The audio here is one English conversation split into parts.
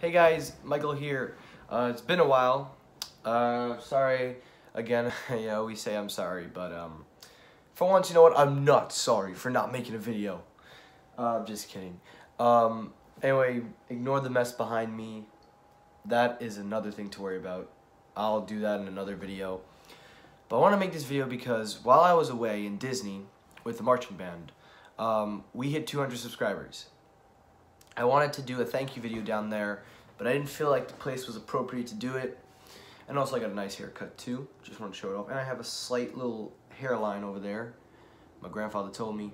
Hey guys, Michael here. Uh, it's been a while. Uh, sorry again. I always say I'm sorry, but um, for once, you know what? I'm not sorry for not making a video. Uh, I'm just kidding. Um, anyway, ignore the mess behind me. That is another thing to worry about. I'll do that in another video. But I want to make this video because while I was away in Disney with the marching band, um, we hit 200 subscribers. I wanted to do a thank you video down there, but I didn't feel like the place was appropriate to do it. And also I got a nice haircut too, just want to show it off. And I have a slight little hairline over there. My grandfather told me,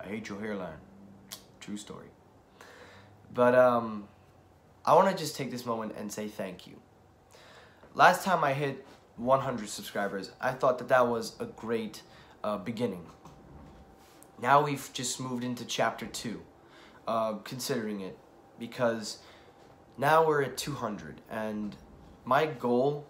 I hate your hairline. True story. But um, I want to just take this moment and say thank you. Last time I hit 100 subscribers, I thought that that was a great uh, beginning. Now we've just moved into chapter two uh, considering it because now we're at 200 and my goal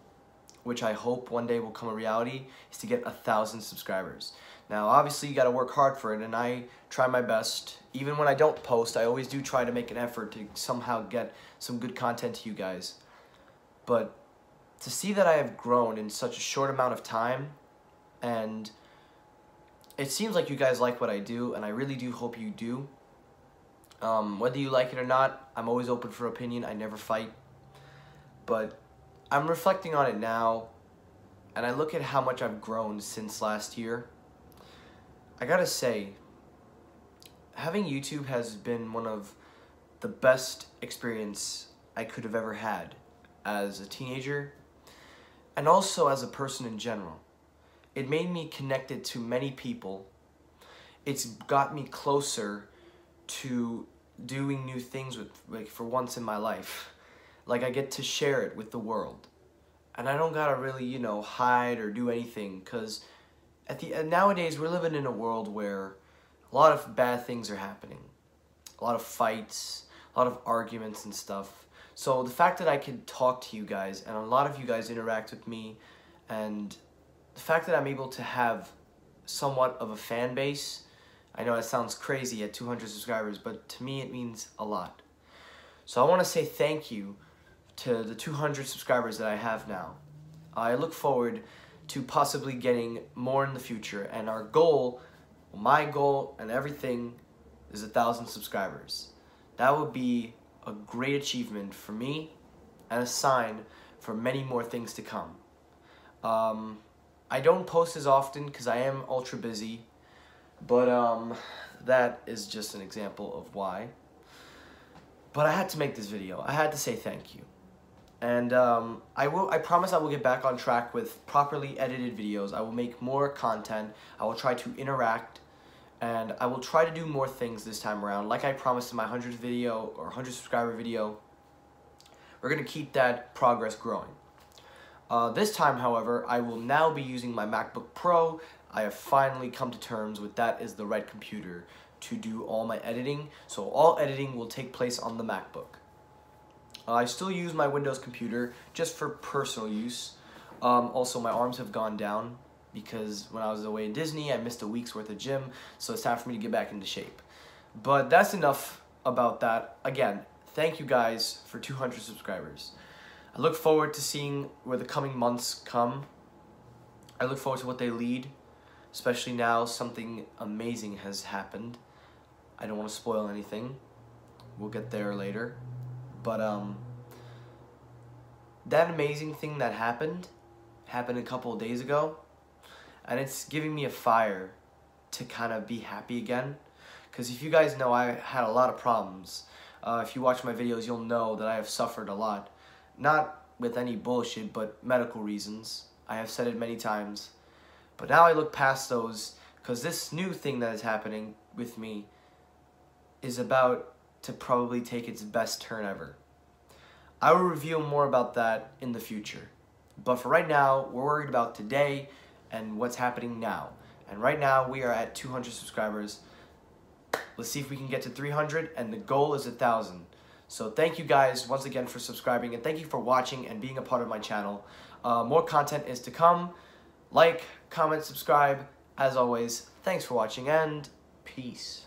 which I hope one day will come a reality is to get a thousand subscribers. Now obviously you got to work hard for it and I try my best. Even when I don't post I always do try to make an effort to somehow get some good content to you guys. But to see that I have grown in such a short amount of time and it seems like you guys like what I do and I really do hope you do um, whether you like it or not, I'm always open for opinion. I never fight. But I'm reflecting on it now, and I look at how much I've grown since last year. I gotta say, having YouTube has been one of the best experience I could have ever had as a teenager and also as a person in general. It made me connected to many people. It's got me closer to doing new things with like for once in my life. Like i get to share it with the world. And i don't gotta really you know hide or do anything because at the nowadays we're living in a world where a lot of bad things are happening. A lot of fights a lot of arguments and stuff. So the fact that i can talk to you guys and a lot of you guys interact with me and the fact that i'm able to have somewhat of a fan base I know it sounds crazy at 200 subscribers, but to me it means a lot. So I want to say thank you to the 200 subscribers that I have now. I look forward to possibly getting more in the future, and our goal, my goal and everything, is a thousand subscribers. That would be a great achievement for me and a sign for many more things to come. Um, I don't post as often because I am ultra busy but um, that is just an example of why. But I had to make this video. I had to say thank you. And um, I will. I promise I will get back on track with properly edited videos. I will make more content. I will try to interact. And I will try to do more things this time around. Like I promised in my 100th video or 100 subscriber video. We're going to keep that progress growing. Uh, this time, however, I will now be using my MacBook Pro I have finally come to terms with that is the right computer to do all my editing. So all editing will take place on the MacBook. I still use my Windows computer just for personal use. Um, also, my arms have gone down because when I was away in Disney, I missed a week's worth of gym, so it's time for me to get back into shape. But that's enough about that. Again, thank you guys for 200 subscribers. I look forward to seeing where the coming months come. I look forward to what they lead especially now something amazing has happened. I don't want to spoil anything. We'll get there later. But um that amazing thing that happened happened a couple of days ago and it's giving me a fire to kind of be happy again because if you guys know I had a lot of problems uh, if you watch my videos you'll know that I have suffered a lot not with any bullshit but medical reasons I have said it many times but now I look past those because this new thing that is happening with me is about to probably take its best turn ever. I will reveal more about that in the future. But for right now, we're worried about today and what's happening now. And right now, we are at 200 subscribers. Let's see if we can get to 300, and the goal is 1,000. So thank you guys once again for subscribing, and thank you for watching and being a part of my channel. Uh, more content is to come. Like, comment, subscribe. As always, thanks for watching and peace.